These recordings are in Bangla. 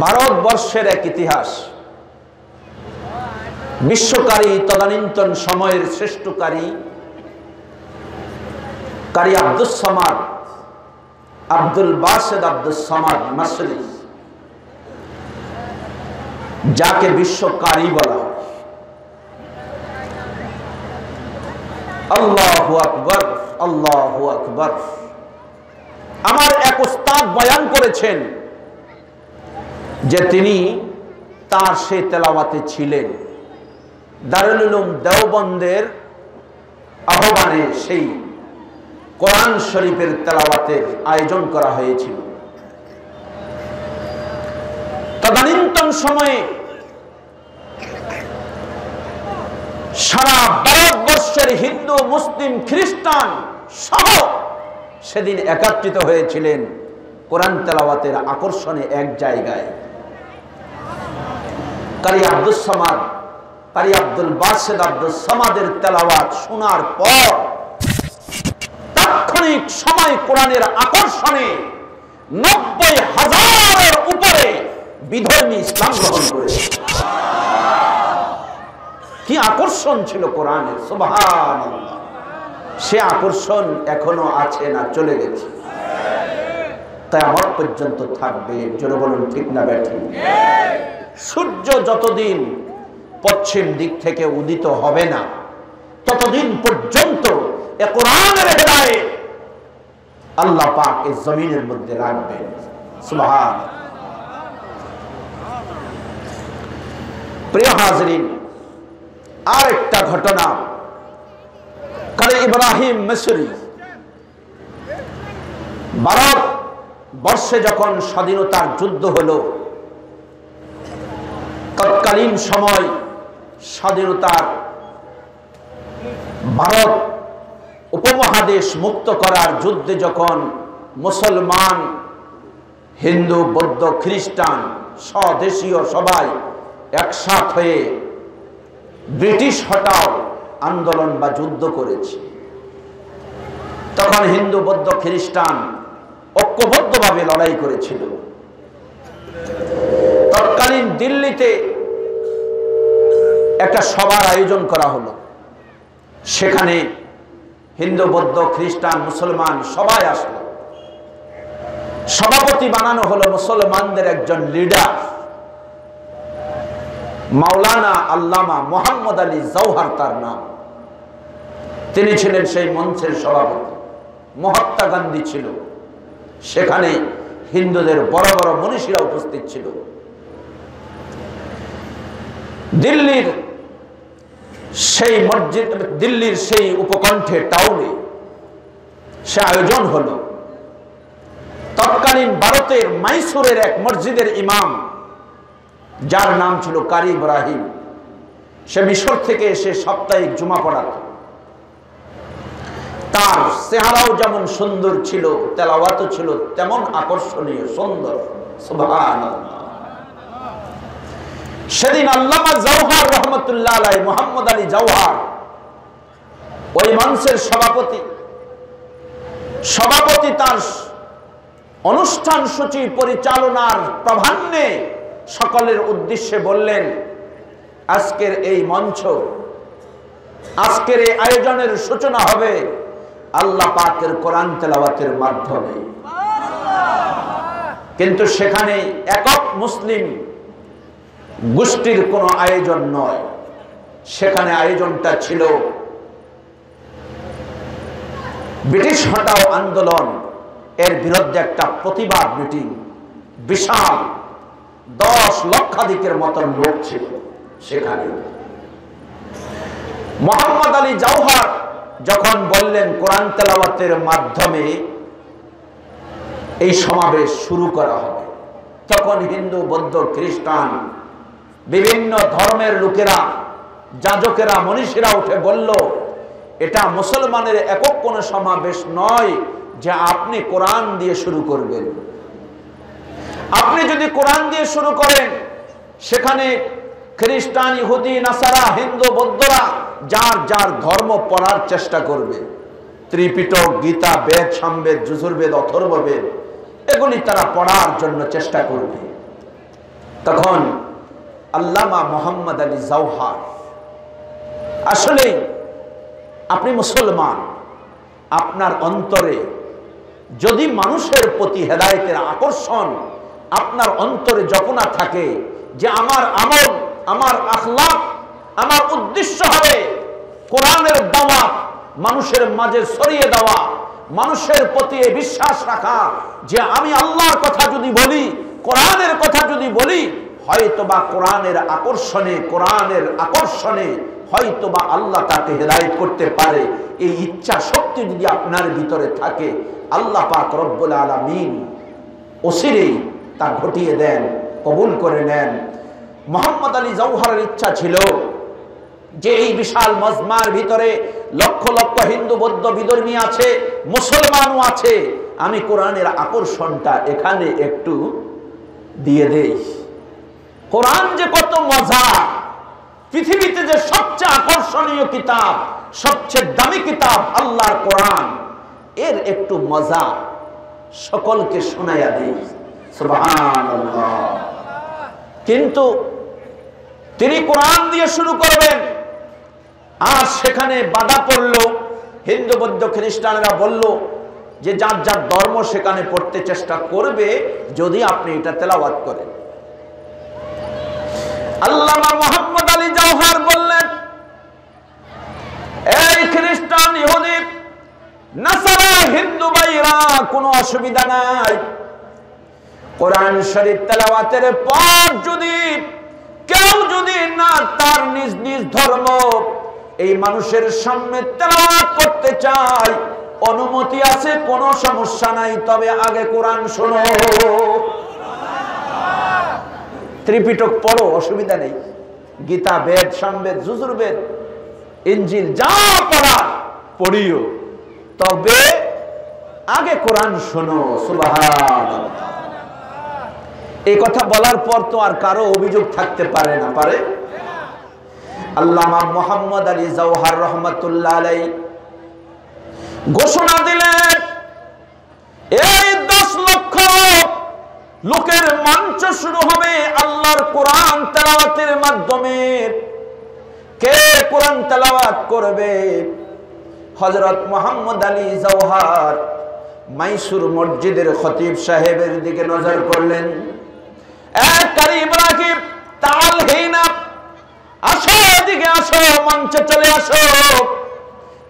ভারতবর্ষের এক ইতিহাস। বিশ্বকারী তদানীন্তন সময়ের শ্রেষ্ঠকারী কারি আব্দুল সামাদ, আব্দুল বাসেদ আব্দুল সামাদ মাসলি, যাকে বিশ্বকারী বলা হয়। আল্লাহ আকবর আল্লাহ আকবর। আমার এক উস্তাদ বয়ান করেছেন যে তিনি তার সে তেলাওয়াতে ছিলেন। দারুল উলুম দেওবন্দের আহ্বানে সেই কোরআন শরীফের তেলাওয়াতের আয়োজন করা হয়েছিল। তদানীন্তন সময়ে সারা ভারতবর্ষের হিন্দু, মুসলিম, খ্রিস্টান সহ সেদিন একাত্রিত হয়েছিলেন কোরআন তেলাওয়াতের আকর্ষণে এক জায়গায়। কারি আব্দুল সামাদ কারি আব্দুল বাসেদ আব্দুল সামাদের তেলাওয়াত শোনার পর তাৎক্ষণিক সময় কোরআনের আকর্ষণে নব্বই হাজারের উপরে বিধর্মী ইসলাম গ্রহণ করেছে। কি আকর্ষণ ছিল কোরআনের সুবহান সে আকর্ষণ এখনও আছে না, চলে গেছে। তাই আমার পর্যন্ত থাকবে, জোরে বলুন, ঠিক না ব্যাঠি সূর্য যতদিন পশ্চিম দিক থেকে উদিত হবে না, ততদিন পর্যন্ত এ আল্লাহ পাক এই জমিনের মধ্যে রাখবেন। সুবহান প্রিয় হাজরিন আর একটা ঘটনা। কারে ইব্রাহিম মিশরি ভারত বর্ষে যখন স্বাধীনতার যুদ্ধ হলো তৎকালীন সময়, স্বাধীনতার ভারত উপমহাদেশ মুক্ত করার যুদ্ধে যখন মুসলমান, হিন্দু, বৌদ্ধ, খ্রিস্টান, স্বদেশীয় সবাই একসাথ হয়ে ব্রিটিশ হটাও আন্দোলন বা যুদ্ধ করেছে। তখন হিন্দু, বৌদ্ধ, খ্রিস্টান ঐক্যবদ্ধভাবে লড়াই করেছিল। তৎকালীন দিল্লিতে একটা সভার আয়োজন করা হলো। সেখানে হিন্দু, বৌদ্ধ, খ্রিস্টান, মুসলমান সবাই আসলো। সভাপতি বানানো হলো মুসলমানদের একজন লিডার মাওলানা আল্লামা মোহাম্মদ আলী জৌহার তার নাম। তিনি ছিলেন সেই মঞ্চের সভাপতি। মহাত্মা গান্ধী ছিল। সেখানে হিন্দুদের বড় বড় মনীষীরা উপস্থিত ছিল। দিল্লির সেই মসজিদ, দিল্লির সেই উপকণ্ঠে টাউনে সে আয়োজন হলো। তৎকালীন ভারতের মাইসুরের এক মসজিদের ইমাম, যার নাম ছিল কারি ইব্রাহিম, সে মিশর থেকে এসে সাপ্তাহিক জুমা পড়াত। তার চেহারাও যেমন সুন্দর ছিল, তেলাওয়াতও ছিল, তেমন আকর্ষণীয়, সুন্দর। সেদিন আল্লামা জওহার রহমতুল্লাহ আলাই মোহাম্মদ আলী জওহার, ওই মঞ্চের সভাপতি সভাপতি তার অনুষ্ঠান সূচি পরিচালনার প্রাধান্যে সকলের উদ্দেশ্যে বললেন, আজকের এই মঞ্চ, আজকের এই আয়োজনের সূচনা হবে আল্লাহ পাকের কোরআন তেলাওয়াতের মাধ্যমে। কিন্তু সেখানে একক মুসলিম গোষ্ঠীর কোনো আয়োজন নয়। সেখানে আয়োজনটা ছিল ব্রিটিশ হটাও আন্দোলন, এর বিরুদ্ধে একটা প্রতিবাদ মিটিং। বিশাল, দশ লক্ষাধিকের মতন লোক ছিল সেখানে। মোহাম্মদ আলী জওহার যখন বললেন কোরআন তেলাওয়াতের মাধ্যমে এই সমাবেশ শুরু করা হবে, তখন হিন্দু, বৌদ্ধ, খ্রিস্টান বিভিন্ন ধর্মের লোকেরা, যাজকেরা, মনীষীরা উঠে বলল, এটা মুসলমানের একক কোনো সমাবেশ নয় যে আপনি কোরআন দিয়ে শুরু করবেন। আপনি যদি কোরআন দিয়ে শুরু করেন, সেখানে খ্রিস্টান, ইহুদি, নাসারা, হিন্দু, বৌদ্ধরা যার যার ধর্ম পড়ার চেষ্টা করবে। ত্রিপিটক, গীতা বেদ, সামবেদ, যুজুর্বেদ, অথর্ববেদ, এগুলি তারা পড়ার জন্য চেষ্টা করবে। তখন আল্লামা মোহাম্মদ আলী জৌহার আসলে আপনি মুসলমান, আপনার অন্তরে যদি মানুষের প্রতি হেদায়তের আকর্ষণ আপনার অন্তরে জপনা থাকে যে আমার আমল, আমার আখলাপ আমার উদ্দেশ্য হবে কোরআনের দাওয়া মানুষের মাঝে ছড়িয়ে দেওয়া, মানুষের প্রতি বিশ্বাস রাখা, যে আমি আল্লাহর কথা যদি বলি, কোরআনের কথা যদি বলি হয়তোবা কোরআনের আকর্ষণে কোরআনের আকর্ষণে হয়তোবা আল্লাহ তাকে হেদায়ত করতে পারে। এই ইচ্ছা শক্তি যদি আপনার ভিতরে থাকে, আল্লাহ পাক রব্বুল আলমিন ওসিরেই তা ঘটিয়ে দেন, কবুল করে নেন। মোহাম্মদ আলী জৌহারের ইচ্ছা ছিল যে এই বিশাল মজমার ভিতরে লক্ষ লক্ষ হিন্দু, বৌদ্ধ, বিধর্মী আছে, মুসলমানও আছে। আমি কোরআনের আকর্ষণটা এখানে একটু দিয়ে দেই। কোরআন যে কত মজা, পৃথিবীতে যে সবচেয়ে আকর্ষণীয় কিতাব, সবচেয়ে দামি কিতাব আল্লাহর কোরআন, এর একটু মজা সকলকে শোনাইয়া দেই। কিন্তু তিনি কোরআন দিয়ে শুরু করবেন, আর সেখানে বাধা পড়ল, হিন্দু বৌদ্ধ খ্রিস্টানরা বলল যে যার যার ধর্ম সেখানে পড়তে চেষ্টা করবে, যদি আপনি এটা তেলাওয়াত করেন। আল্লামা মোহাম্মদ আলী জওহার বললেন, এই খ্রিস্টান ইহুদি হিন্দু ভাইরা, কোনো অসুবিধা নাই। কোরআন শরীফ তেলাওয়াতের পর যদি কেউ যদি না তার নিজ নিজ ধর্ম এই মানুষের সামনে তেলাওয়াত করতে চায়, অনুমতি আছে, কোনো সমস্যা নাই। তবে আগে কোরআন শোনো। ত্রিপিটক পড়ো, অসুবিধা নেই। গীতা বেদ, সামবেদ জুজুর বেদ ইঞ্জিল, যা পড়া পড়িও। তবে আগে কোরআন শোনো সুবাহান এই কথা বলার পর তো আর কারও অভিযোগ থাকতে পারে না, পারে? আল্লামা মোহাম্মদ আলী জওহার রহমতুল্লাহ ঘোষণা দিলেন, এই লোকের মঞ্চ শুরু হবে আল্লাহর কোরআন তেলাওয়াতের মাধ্যমে। কে কোরআন তেলাওয়াত করবে? হজরত মোহাম্মদ আলী জওহার মাইসুর মসজিদের খতিব সাহেবের দিকে নজর করলেন। ইব্রাহিম, তাল হেইনা আসো এদিকে আসো, মঞ্চে চলে আসো।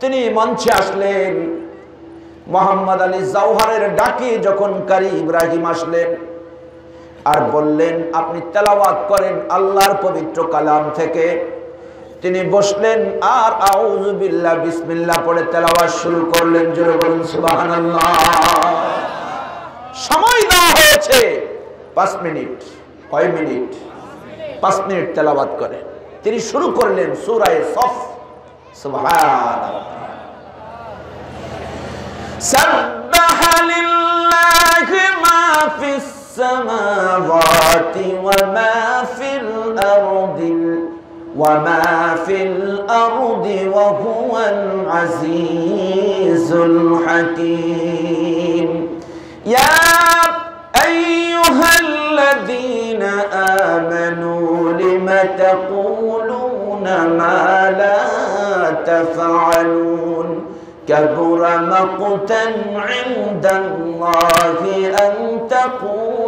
তিনি মঞ্চে আসলেন। মোহাম্মদ আলী জাওহারের ডাকে যখন কারি ইব্রাহিম আসলেন আর বললেন আপনি তেলাওয়াত করেন আল্লাহর পবিত্র কালাম থেকে তিনি বসলেন আর আউজুবিল্লাহ বিসমিল্লাহ পড়ে তেলাওয়াত শুরু করলেন জোরে বলুন সুবহানাল্লাহ সময় দেওয়া হয়েছে পাঁচ মিনিট কয় মিনিট পাঁচ মিনিট তেলাওয়াত করে তিনি শুরু করলেন সূরায়ে সফ সুবহানাল্লাহ سبح لله ما في السماوات وما في الأرض وما في الأرض وهو العزيز الحكيم. يا أيها الذين آمنوا لم تقولون ما لا تفعلون؟ كبر مقتا عند الله أن تقولوا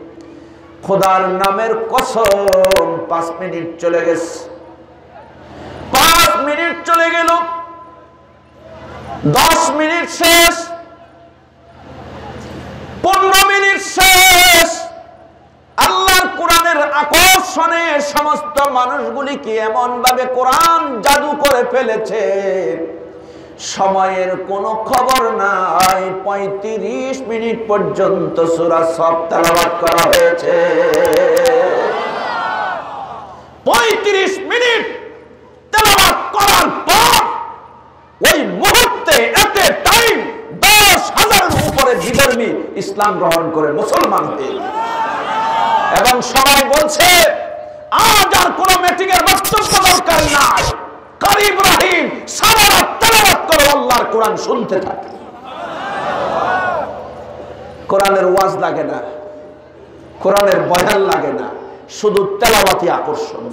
খোদার নামের কসম পাঁচ মিনিট চলে গেছে। পাঁচ মিনিট চলে গেল। দশ মিনিট শেষ। পনেরো মিনিট শেষ। আল্লাহর কোরআনের আকর্ষণে সমস্ত মানুষগুলিকে এমন ভাবে কোরআন জাদু করে ফেলেছে। সময়ের কোনো খবর নাই। পঁয়ত্রিশ মিনিট পর্যন্ত সুরা সব তালাবাদ করা হয়েছে। পঁয়ত্রিশ মিনিট তেলাওয়াত করার পর ওই মুহূর্তে এতে টাইম দশ হাজারের উপরে বিধর্মী ইসলাম গ্রহণ করে মুসলমান হয়ে এবং সবাই বলছে, আজ আর কোন মিটিং এর বক্তব্য দরকার নাই। কারি ইব্রাহিম সারা করে আল্লাহর কোরআন শুনতে থাকে। কোরআনের ওয়াজ লাগে না, কোরআনের বয়ান লাগে না, শুধু তেলাবাতি আকর্ষণ।